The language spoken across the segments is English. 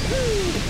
Woohoo!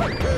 Wahoo!